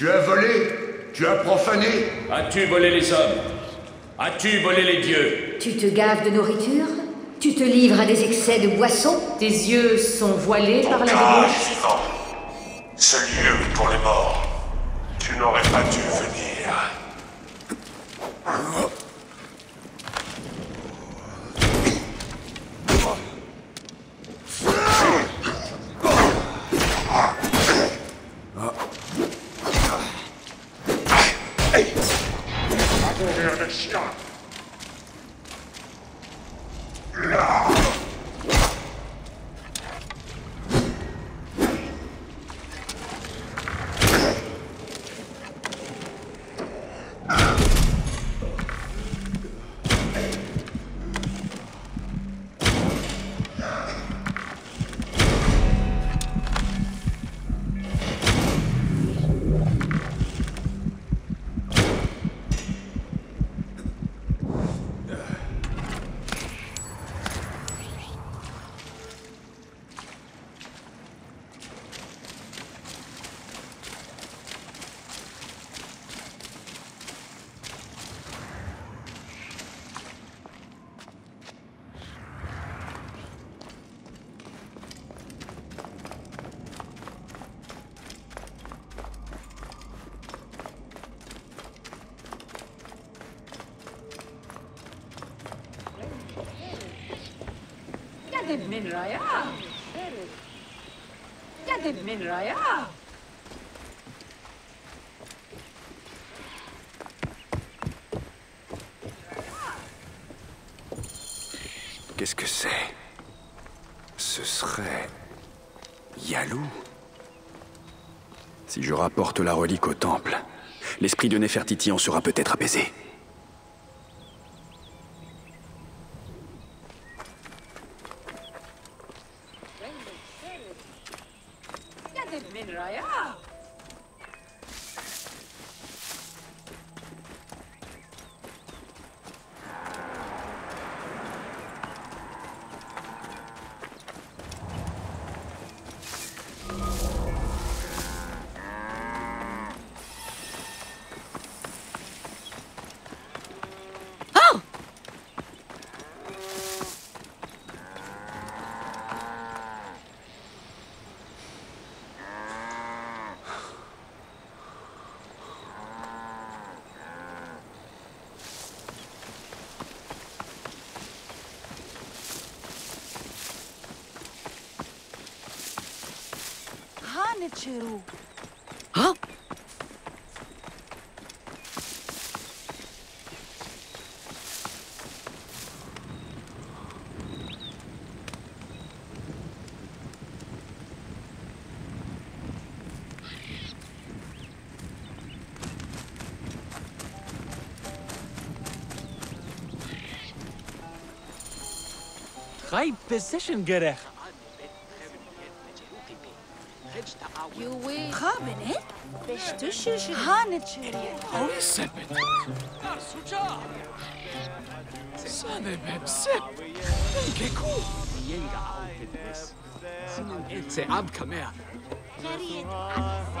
Tu as volé, tu as profané. As-tu volé les hommes As-tu volé les dieux Tu te gaves de nourriture Tu te livres à des excès de boissons Tes yeux sont voilés par la débauche ce lieu pour les morts. Tu n'aurais pas dû venir. Qu'est-ce que c'est Ce serait... Yalou Si je rapporte la relique au temple, l'esprit de Nefertiti en sera peut-être apaisé. Minraya. Hanichiru. Huh? High position, Gerech. Kabine eh? beşte eh? şişir. Hane çeriye. Havi sepet. Nar suca. Sade beb sep. Denke Yenga alpet bes. ab kamea. Kariet absa.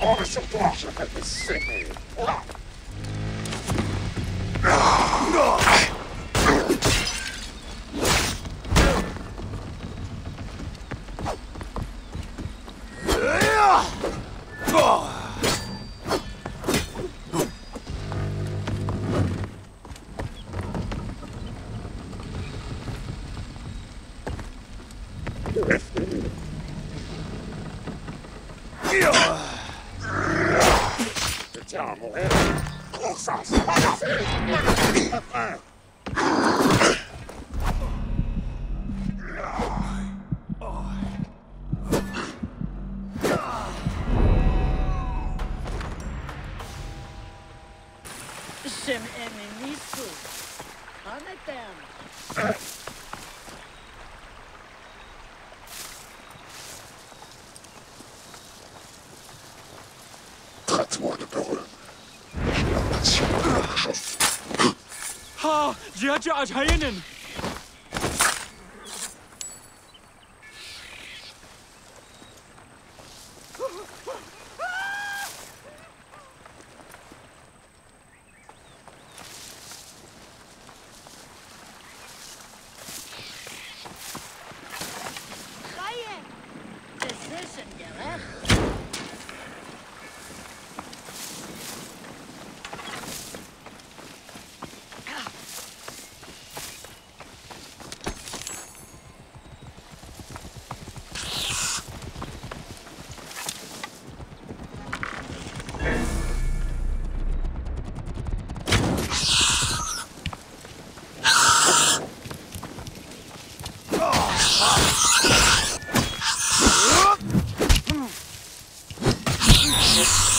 Ora se possa, sempre. Ora! Terrible. wurde berühmt. Ich bin am Patient geschossen. Ha! Sie hat ja Atheinen! Peace.